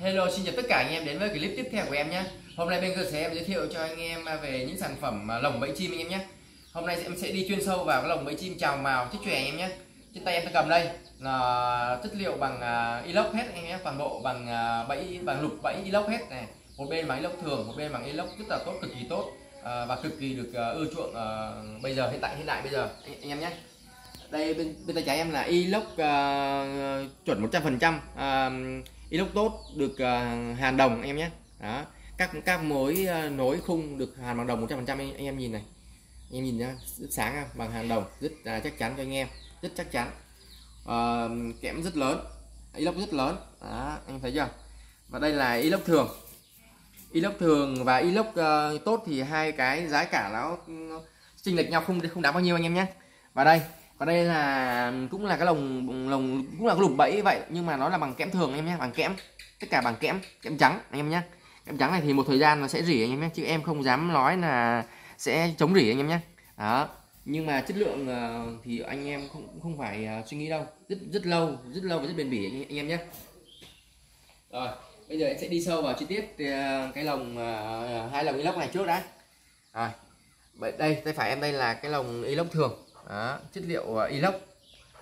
Hello xin chào tất cả anh em đến với clip tiếp theo của em nhé. Hôm nay bên cơ sở em giới thiệu cho anh em về những sản phẩm à, lồng bẫy chim anh em nhé. Hôm nay em sẽ đi chuyên sâu vào cái lồng bẫy chim trào màu chích chòe anh em nhé. Trên tay em ta cầm đây là chất liệu bằng à, inox hết anh em nhé. Toàn bộ bằng à, bẫy bằng lục bẫy inox hết này. Một bên bằng inox thường, một bên bằng inox rất là tốt, cực kỳ tốt và cực kỳ được ưa chuộng bây giờ hiện tại hiện tại bây giờ anh, anh em nhé. Đây bên bên tay trái em là inox uh, chuẩn 100% uh, inox tốt được uh, hàn đồng anh em nhé. Đó. Các các mối uh, nối khung được hàn bằng đồng 100% anh, anh em nhìn này. Anh em nhìn nhá rất sáng không? bằng hàn đồng rất uh, chắc chắn cho anh em rất chắc chắn. Uh, kẽm rất lớn inox rất lớn. Đó anh thấy chưa? Và đây là inox thường. Inox thường và inox uh, tốt thì hai cái giá cả nó chênh lệch nhau không không đáng bao nhiêu anh em nhé. Và đây và đây là cũng là cái lồng lồng cũng là cái lục bẫy vậy. Nhưng mà nó là bằng kẽm thường anh em nhé bằng kẽm. Tất cả bằng kẽm kẽm trắng anh em nhé. Kẽm trắng này thì một thời gian nó sẽ rỉ anh em nhé chứ em không dám nói là sẽ chống rỉ anh em nhé. Đó. Nhưng mà chất lượng ờ, thì anh em không không phải ờ, suy nghĩ đâu. Rất rất lâu rất lâu và rất bền bỉ anh, anh em nhé. Rồi bây giờ em sẽ đi sâu vào chi tiết ờ, cái lồng hai lồng inox này trước đã. Rồi đây tay phải em đây là cái lồng inox thường đó, chất liệu ờ, inox.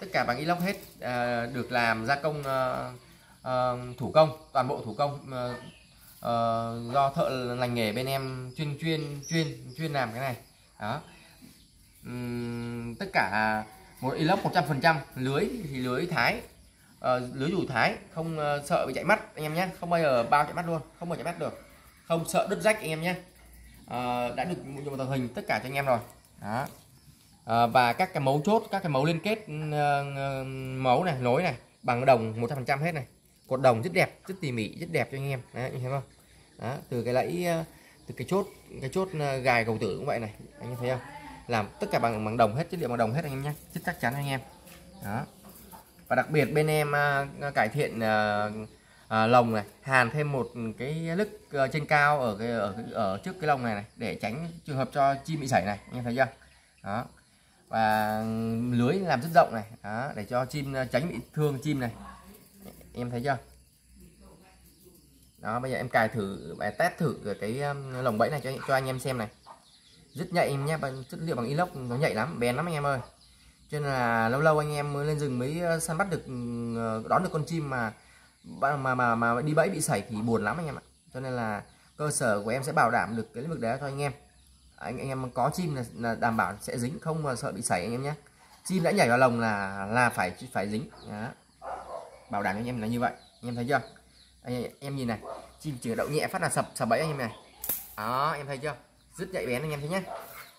Tất cả bằng inox hết à, được làm gia công à, à, thủ công toàn bộ thủ công à, à, do thợ lành nghề bên em chuyên chuyên chuyên chuyên làm cái này. Đó. Uhm, tất cả một inox 100% lưới thì lưới thái à, lưới dù thái không uh, sợ bị chạy mắt anh em nhé. Không bao giờ bao chạy mắt luôn không bao chạy mắt được. Không sợ đứt rách anh em nhé. À, đã được một tầng hình tất cả cho anh em rồi. Đó à, và các cái mấu chốt các cái mấu liên kết ừ, ờ, ờ, uh, mấu này nối này bằng đồng 100% hết này. Cột đồng rất đẹp rất tỉ mỉ rất đẹp cho anh em. Đấy anh thấy không? Đó, từ cái lẫy từ cái chốt cái chốt gài cầu tử cũng vậy này. Anh em thấy không? Làm tất cả bằng bằng đồng hết chất liệu bằng đồng hết anh em nhé rất chắc chắn anh em. Đó. Và đặc biệt bên em uh, cải thiện uh, uh, lồng này hàn thêm một cái lức uh, trên cao ở cái ở ở trước cái lồng này này để tránh trường hợp cho chim bị sảy này. Anh em thấy chưa? Đó và lưới làm rất rộng này đó, để cho chim ờ, tránh bị thương chim này. Em thấy chưa? Đó bây giờ em cài thử bài test thử cái lồng bẫy này cho cho anh em xem này. Rất nhạy em nhé chất liệu bằng inox nó nhạy lắm bén lắm anh em ơi. Cho nên là lâu lâu anh em mới lên rừng mới ờ, săn bắt được ừ, ờ, đón được con chim mà mà mà mà đi bẫy bị sảy thì buồn lắm anh em ạ. Cho nên là cơ sở của em sẽ bảo đảm được cái lĩnh vực đấy cho anh em anh anh em có chim là, là đảm bảo sẽ dính không mà sợ bị sảy anh em nhé. Chim đã nhảy vào lồng là là phải phải dính. Đó. bảo đảm anh em là như vậy. Anh em thấy chưa? Anh em nhìn này chim chỉ đậu nhẹ phát là sập sập bẫy anh em này. Đó em thấy chưa? Rất nhạy bén anh em thấy nhé.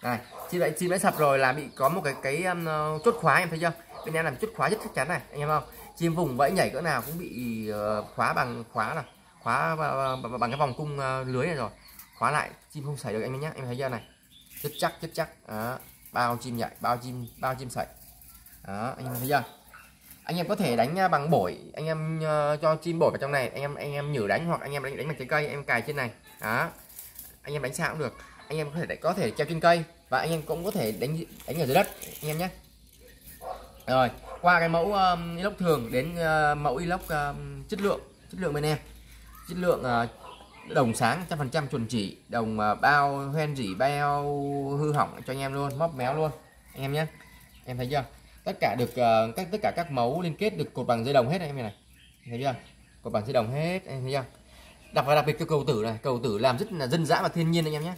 Này chim lại chim đã sập rồi là bị có một cái cái um, chốt khóa em thấy chưa? Bên em làm chốt khóa rất chắc chắn này anh em không? Chim vùng vẫy nhảy cỡ nào cũng bị uh, khóa bằng khóa là khóa ờ, bằng cái vòng cung uh, lưới này rồi khóa lại chim không sảy được anh em nhé em thấy chưa này? Rất chắc rất chắc. Đó. bao chim nhảy bao chim bao chim sảy. Đó anh em thấy chưa? Anh em có thể đánh à, bằng bổi. Anh em uh, cho chim bổi vào trong này. Anh em anh em nhử đánh hoặc anh em đánh đánh bằng trái cây em cài trên này. Đó anh em đánh sao cũng được. Anh em có thể có thể treo trên cây và anh em cũng có thể đánh đánh ở dưới đất anh em nhé rồi qua cái mẫu um, inox thường đến uh, mẫu inox uh, chất lượng chất lượng bên em. Chất lượng uh, đồng sáng trăm phần trăm chuẩn chỉ đồng à, bao hoen rỉ bao hư hỏng cho anh em luôn móc méo luôn. Anh em nhé. Em thấy chưa? Tất cả được à, các tất cả các mẫu liên kết được cột bằng dây đồng hết anh em này. Thấy chưa? Cột bằng dây đồng hết anh thấy chưa? Đặc và đặc biệt cho cầu tử này cầu tử làm rất là dân dã và thiên nhiên anh em nhé.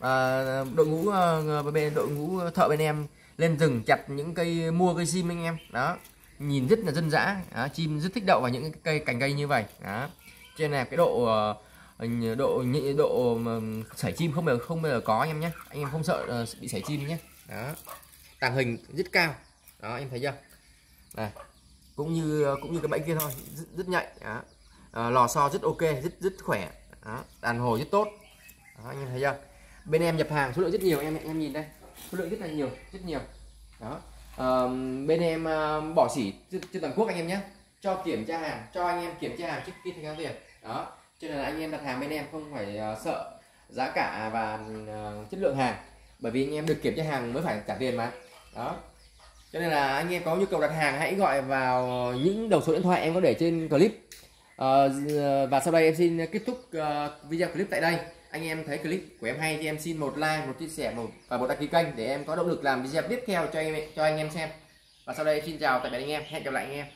À, đội ngũ à, bên đội ngũ thợ bên em lên rừng chặt những cây mua cây sim anh em. Đó. Nhìn rất là dân dã đó, chim rất thích đậu vào những cây cành cây như vậy. Đó. Trên này cái độ uh, Ờ, độ nhị độ sảy chim không bao giờ không bao giờ có anh em nhé. Anh em không sợ uh, bị sảy chim nhé. Đó. Tàng hình rất cao. Đó em thấy chưa? Này cũng như ờ, cũng như cái bẫy kia thôi. Rất, rất nhạy. Đó. À, lò xo rất ok rất rất khỏe. Đó. đàn hồi rất tốt. Đó, anh em thấy chưa? Bên em nhập hàng số lượng rất nhiều. Em em nhìn đây. Số lượng rất là nhiều rất nhiều. Đó. À, bên em uh, bỏ xỉ trên toàn quốc anh em nhé. Cho kiểm tra hàng cho anh em kiểm tra hàng trước khi thanh toán tiền. Đó cho nên là anh em đặt hàng bên em không phải uh, sợ giá cả và uh, chất lượng hàng. Bởi vì anh em được kiểm tra hàng mới phải trả tiền mà. Đó. Cho nên là anh em có nhu cầu đặt hàng hãy gọi vào những đầu số điện thoại em có để trên clip. Ờ, và sau đây em xin kết thúc ờ, video clip tại đây. Anh em thấy clip của em hay thì em xin một like một chia sẻ một và một đăng ký kênh để em có động lực làm video tiếp theo cho anh cho anh em xem. Và sau đây xin chào tạm biệt anh em. Hẹn gặp lại anh em.